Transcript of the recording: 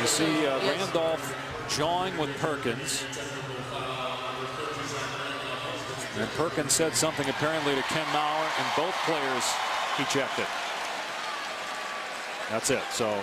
You see uh, Randolph jawing with Perkins. And Perkins said something apparently to Ken Mauer, and both players ejected. That's it. So.